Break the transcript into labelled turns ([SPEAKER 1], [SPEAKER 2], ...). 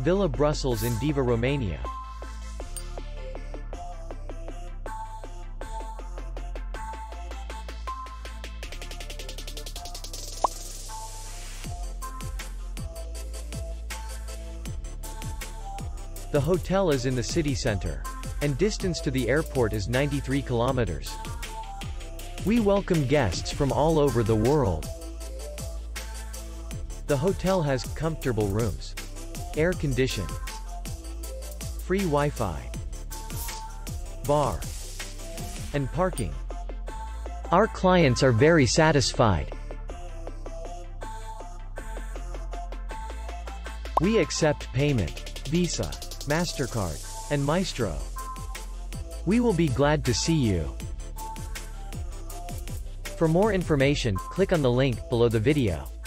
[SPEAKER 1] Villa Brussels in Deva Romania The hotel is in the city center. And distance to the airport is 93 kilometers. We welcome guests from all over the world. The hotel has comfortable rooms. Air condition. Free Wi-Fi. Bar. And parking. Our clients are very satisfied. We accept payment, Visa, MasterCard, and Maestro. We will be glad to see you. For more information, click on the link below the video.